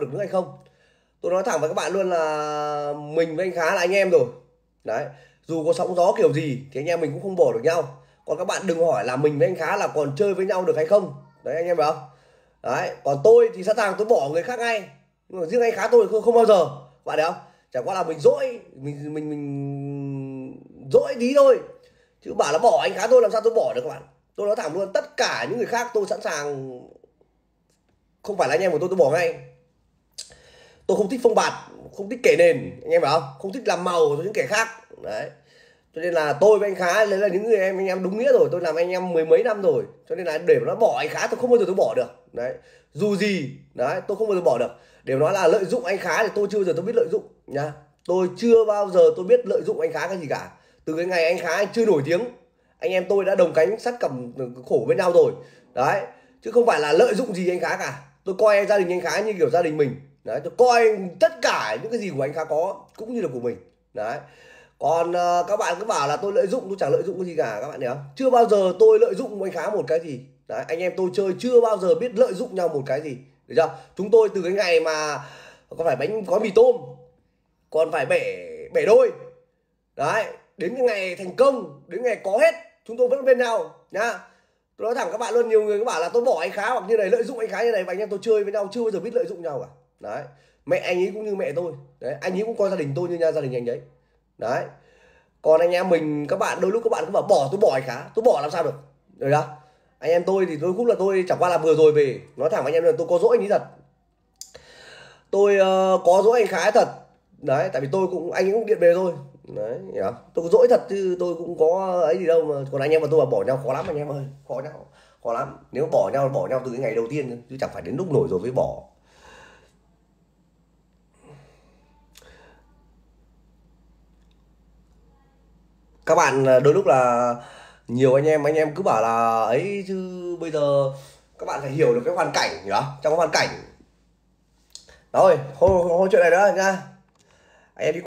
được nữa hay không? Tôi nói thẳng với các bạn luôn là mình với anh khá là anh em rồi. Đấy dù có sóng gió kiểu gì thì anh em mình cũng không bỏ được nhau. Còn các bạn đừng hỏi là mình với anh khá là còn chơi với nhau được hay không. Đấy anh em phải không? Đấy còn tôi thì sẵn sàng tôi bỏ người khác ngay. Nhưng mà riêng anh khá tôi không, không bao giờ. Bạn thấy không? Chẳng qua là mình dỗi mình mình mình dỗi tí thôi. Chứ bảo là bỏ anh khá tôi làm sao tôi bỏ được các bạn? Tôi nói thẳng luôn tất cả những người khác tôi sẵn sàng không phải là anh em của tôi tôi bỏ ngay tôi không thích phong bạt, không thích kể nền, anh em phải không không thích làm màu cho những kẻ khác. Đấy. Cho nên là tôi với anh khá, đấy là những người em, anh em đúng nghĩa rồi. Tôi làm anh em mười mấy năm rồi. Cho nên là để nó bỏ anh khá, tôi không bao giờ tôi bỏ được. Đấy. Dù gì, đấy, tôi không bao giờ bỏ được. Để nói là lợi dụng anh khá thì tôi chưa bao giờ tôi biết lợi dụng, nhá. Tôi chưa bao giờ tôi biết lợi dụng anh khá cái gì cả. Từ cái ngày anh khá anh chưa nổi tiếng, anh em tôi đã đồng cánh sắt cầm khổ với nhau rồi. Đấy. Chứ không phải là lợi dụng gì anh khá cả. Tôi coi gia đình anh khá như kiểu gia đình mình đấy tôi coi tất cả những cái gì của anh khá có cũng như là của mình. Đấy. Còn uh, các bạn cứ bảo là tôi lợi dụng tôi chẳng lợi dụng cái gì cả các bạn hiểu không? Chưa bao giờ tôi lợi dụng anh khá một cái gì. Đấy anh em tôi chơi chưa bao giờ biết lợi dụng nhau một cái gì. Được chưa? Chúng tôi từ cái ngày mà có phải bánh có mì tôm còn phải bể bể đôi. Đấy đến cái ngày thành công đến ngày có hết chúng tôi vẫn bên nhau nhá. Tôi nói thẳng các bạn luôn nhiều người cứ bảo là tôi bỏ anh khá hoặc như này lợi dụng anh khá như này và anh em tôi chơi với nhau chưa bao giờ biết lợi dụng nhau cả đấy. Mẹ anh ấy cũng như mẹ tôi. Đấy anh ấy cũng coi gia đình tôi như nhà gia đình anh đấy. Đấy. Còn anh em mình các bạn đôi lúc các bạn cứ bảo bỏ tôi bỏ anh khá tôi bỏ làm sao được? Rồi đó anh em tôi thì tôi cũng là tôi chẳng qua là vừa rồi về. Nói thẳng với anh em là tôi có dỗi anh ấy thật. Tôi uh, có dỗi anh khá thật. Đấy tại vì tôi cũng anh ấy cũng điện về thôi. Đấy hiểu tôi có dỗi thật chứ tôi cũng có ấy gì đâu mà còn anh em mà tôi mà bỏ nhau khó lắm anh em ơi. Khó nhau khó lắm. Nếu bỏ nhau bỏ nhau từ cái ngày đầu tiên chứ chẳng phải đến lúc nổi rồi mới bỏ. Các bạn ờ, đôi lúc là nhiều anh em anh em cứ bảo là ấy chứ bây giờ các bạn phải hiểu được cái hoàn cảnh nhỉ trong cái hoàn cảnh. Rồi không, không, không chuyện này nữa nha anh em đi